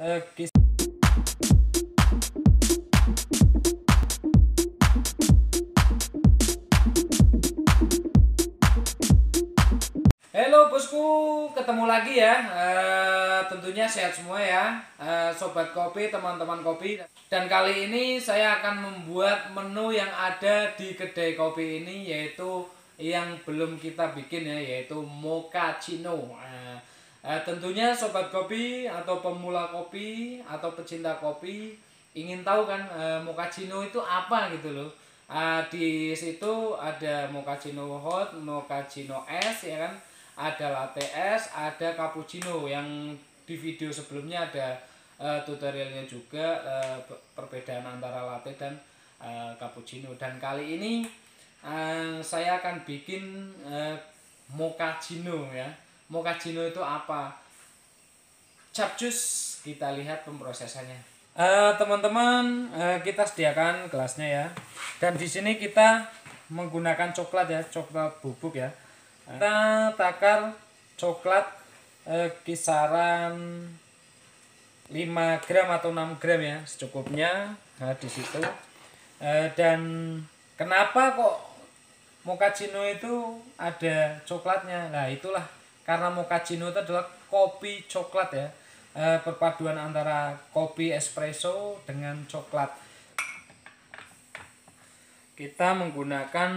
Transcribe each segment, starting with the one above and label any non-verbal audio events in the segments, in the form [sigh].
Eh, kis- Halo bosku, ketemu lagi ya. Eh, tentunya sehat semua ya, Eh, sobat kopi, teman-teman kopi. Dan kali ini saya akan membuat menu yang ada di kedai kopi ini, yaitu yang belum kita bikin ya, yaitu mochaccino. Eh, eh, tentunya sobat kopi atau pemula kopi atau pecinta kopi ingin tahu kan eh, mochaccino itu apa gitu loh. Eh, di situ ada mochaccino hot, mochaccino es ya kan ada latte es, ada cappuccino yang di video sebelumnya ada eh, tutorialnya juga eh, pe- perbedaan antara latte dan eh, cappuccino dan kali ini eh, saya akan bikin eh, mochaccino ya. Mochaccino itu apa? Capcus kita lihat pemrosesannya. Eh, teman-teman, eh, kita sediakan gelasnya ya. Dan di sini kita menggunakan coklat ya, coklat bubuk ya. Kita takar coklat eh, kisaran 5 gram atau 6 gram ya, secukupnya nah, di situ. Eh, dan kenapa kok mochaccino itu ada coklatnya? Nah, itulah karena mochaccino itu adalah kopi coklat ya. Eh, perpaduan antara kopi espresso dengan coklat. Kita menggunakan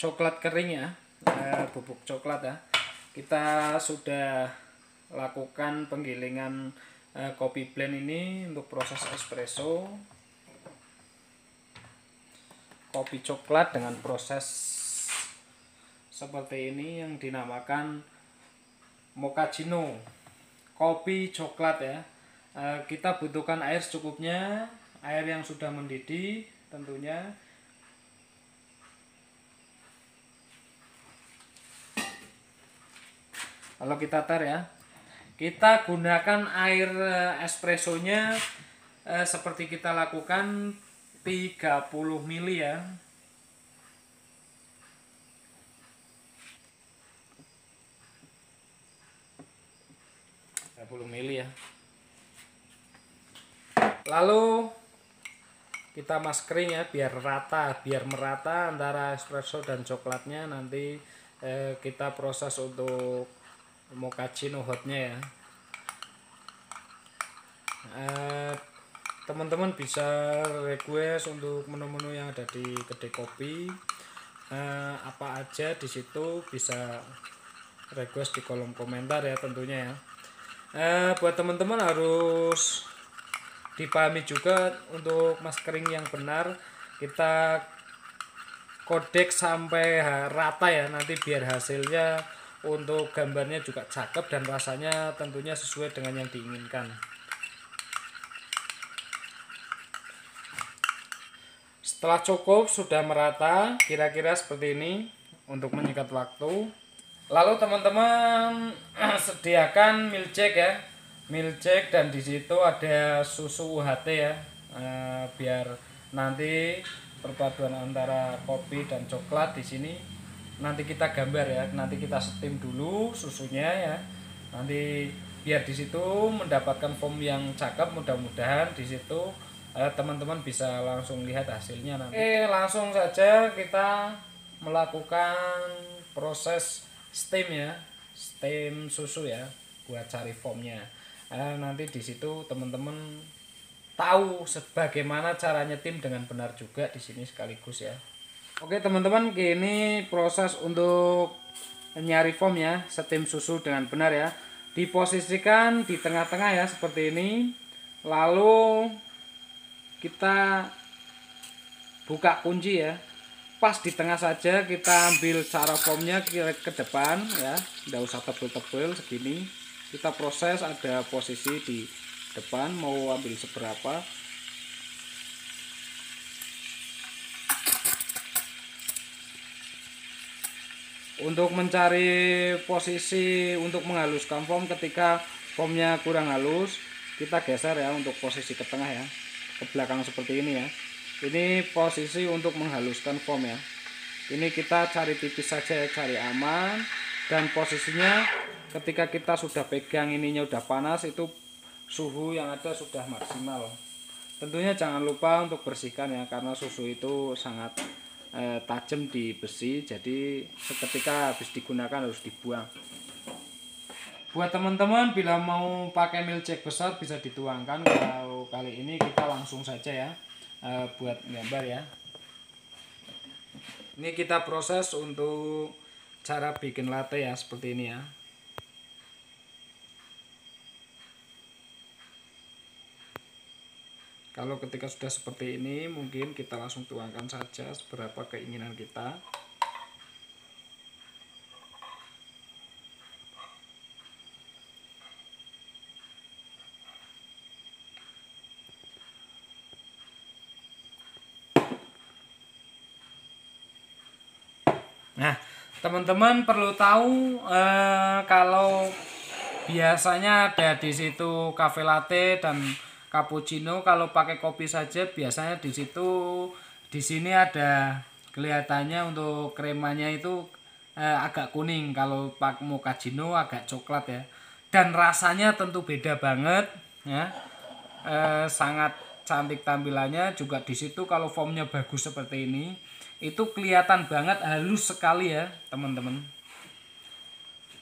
coklat kering ya, eh, bubuk coklat ya. Kita sudah lakukan penggilingan eh, kopi blend ini untuk proses espresso. Kopi coklat dengan proses seperti ini yang dinamakan mochaccino. Kopi coklat ya. Eh, kita butuhkan air secukupnya, air yang sudah mendidih tentunya. Kalau kita tar ya, kita gunakan air eh, espressonya eh, seperti kita lakukan 30 ml ya. Puluh mili ya. Lalu kita maskering ya biar rata, biar merata antara espresso dan coklatnya nanti eh, kita proses untuk mochaccino hotnya ya. Eh, teman-teman bisa request untuk menu-menu yang ada di kedai kopi eh, apa aja di situ bisa request di kolom komentar ya tentunya ya eh, buat teman-teman harus dipahami juga untuk maskering yang benar kita kodek sampai rata ya nanti biar hasilnya untuk gambarnya juga cakep dan rasanya tentunya sesuai dengan yang diinginkan Setelah cukup sudah merata, kira-kira seperti ini untuk menyingkat waktu. Lalu teman-teman [clears throat] sediakan milkshake ya, milkshake dan di situ ada susu UHT ya, Eh, biar nanti perpaduan antara kopi dan coklat di sini. Nanti kita gambar ya, nanti kita steam dulu susunya ya, nanti biar di situ mendapatkan foam yang cakep mudah-mudahan di situ eh, teman-teman bisa langsung lihat hasilnya nanti. Oke, langsung saja kita melakukan proses steam ya, steam susu ya, buat cari foamnya. Eh, nanti di situ teman-teman tahu sebagaimana caranya tim dengan benar juga di sini sekaligus ya. Oke teman-teman, ini proses untuk nyari foam ya, steam susu dengan benar ya. Diposisikan di tengah-tengah ya seperti ini. Lalu kita buka kunci ya pas di tengah saja kita ambil cara foamnya ke, ke depan ya. Tidak usah tebel-tebel segini. Kita proses ada posisi di depan mau ambil seberapa. Untuk mencari posisi untuk menghaluskan foam ketika foamnya kurang halus kita geser ya untuk posisi ke tengah ya. Ke belakang seperti ini ya ini posisi untuk menghaluskan foam ya. Ini kita cari tipis saja ya cari aman. Dan posisinya ketika kita sudah pegang ininya udah panas itu suhu yang ada sudah maksimal. Tentunya jangan lupa untuk bersihkan ya karena susu itu sangat eh, tajam di besi. Jadi seketika habis digunakan harus dibuang. Buat teman-teman bila mau pakai milcek besar bisa dituangkan. Kalau kali ini kita langsung saja ya eh, buat gambar ya. Ini kita proses untuk cara bikin latte ya seperti ini ya. Kalau ketika sudah seperti ini mungkin kita langsung tuangkan saja seberapa keinginan kita Nah, teman-teman perlu tahu eh, kalau biasanya ada di situ cafe latte dan cappuccino kalau pakai kopi saja biasanya di situ di sini ada kelihatannya untuk kremanya itu eh, agak kuning. Kalau pak mochaccino agak coklat ya. Dan rasanya tentu beda banget ya. Eh, sangat cantik tampilannya juga di situ kalau formnya bagus seperti ini itu kelihatan banget halus sekali ya teman-teman.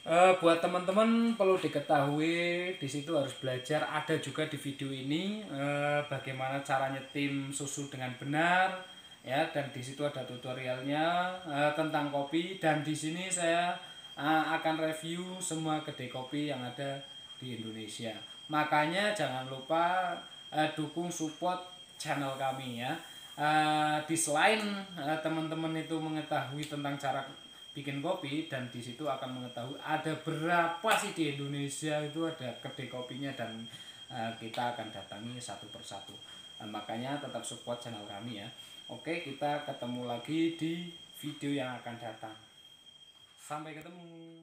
Uh, buat teman-teman perlu diketahui di situ harus belajar. Ada juga di video ini uh, bagaimana cara nyetim susu dengan benar ya. Dan di situ ada tutorialnya uh, tentang kopi. Dan di sini saya uh, akan review semua kedai kopi yang ada di Indonesia. Makanya jangan lupa uh, dukung support channel kami ya uh, di selain uh, teman-teman itu mengetahui tentang cara bikin kopi dan di situ akan mengetahui ada berapa sih di Indonesia itu ada kedai kopinya dan uh, kita akan datangi satu persatu. Uh, makanya tetap support channel kami ya. Oke kita ketemu lagi di video yang akan datang. Sampai ketemu